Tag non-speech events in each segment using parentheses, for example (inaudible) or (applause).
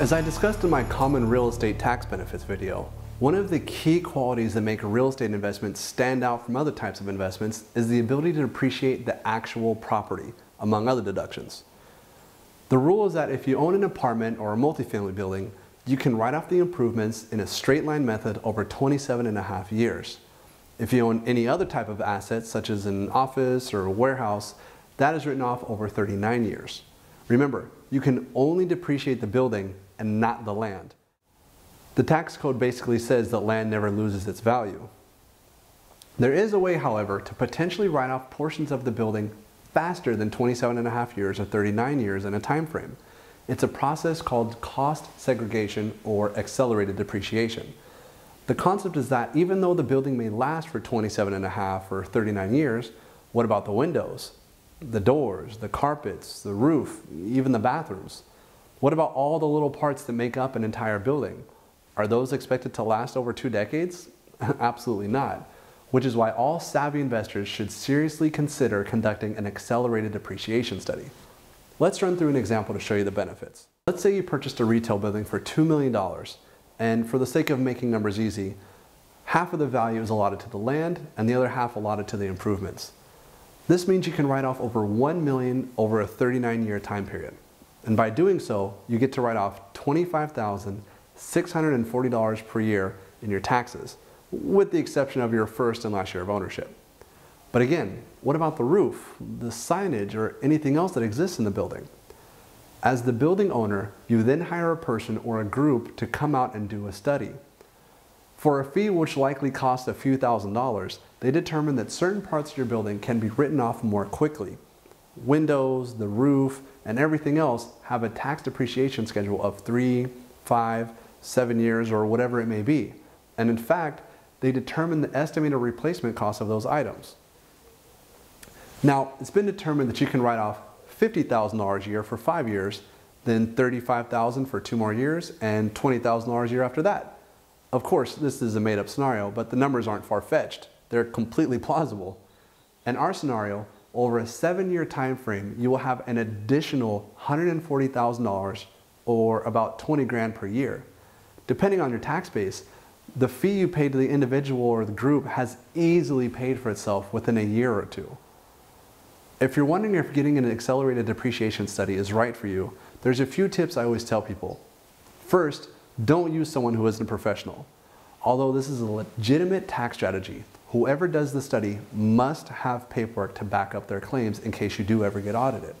As I discussed in my common real estate tax benefits video, one of the key qualities that make a real estate investment stand out from other types of investments is the ability to depreciate the actual property, among other deductions. The rule is that if you own an apartment or a multifamily building, you can write off the improvements in a straight line method over 27 and a half years. If you own any other type of asset, such as an office or a warehouse, that is written off over 39 years. Remember, you can only depreciate the building and not the land. The tax code basically says that land never loses its value. There is a way, however, to potentially write off portions of the building faster than 27 and a half years or 39 years in a time frame. It's a process called cost segregation or accelerated depreciation. The concept is that even though the building may last for 27 and a half or 39 years, what about the windows, the doors, the carpets, the roof, even the bathrooms? What about all the little parts that make up an entire building? Are those expected to last over two decades? (laughs) Absolutely not, which is why all savvy investors should seriously consider conducting an accelerated depreciation study. Let's run through an example to show you the benefits. Let's say you purchased a retail building for $2 million, and for the sake of making numbers easy, half of the value is allotted to the land and the other half allotted to the improvements. This means you can write off over 1 million over a 39 year time period. And by doing so, you get to write off $25,640 per year in your taxes, with the exception of your first and last year of ownership. But again, what about the roof, the signage, or anything else that exists in the building? As the building owner, you then hire a person or a group to come out and do a study. For a fee which likely costs a few thousand dollars, they determine that certain parts of your building can be written off more quickly. Windows, the roof, and everything else have a tax depreciation schedule of three, five, seven years, or whatever it may be. And in fact, they determine the estimated replacement cost of those items. Now, it's been determined that you can write off $50,000 a year for five years, then $35,000 for two more years, and $20,000 a year after that. Of course, this is a made up scenario, but the numbers aren't far fetched. They're completely plausible. In our scenario, over a seven year time frame, you will have an additional $140,000 or about 20 grand per year. Depending on your tax base, the fee you pay to the individual or the group has easily paid for itself within a year or two. If you're wondering if getting an accelerated depreciation study is right for you, there's a few tips I always tell people. First, don't use someone who isn't a professional. Although this is a legitimate tax strategy, whoever does the study must have paperwork to back up their claims in case you do ever get audited.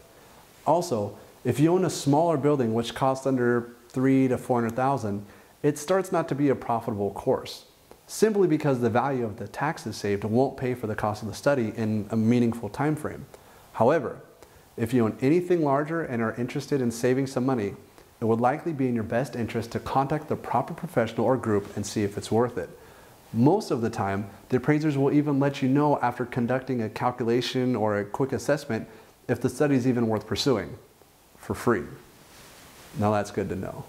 Also, if you own a smaller building which costs under three to 400,000, it starts not to be a profitable course simply because the value of the taxes saved won't pay for the cost of the study in a meaningful time frame. However, if you own anything larger and are interested in saving some money, it would likely be in your best interest to contact the proper professional or group and see if it's worth it. Most of the time, the appraisers will even let you know after conducting a calculation or a quick assessment if the study is even worth pursuing for free. Now that's good to know.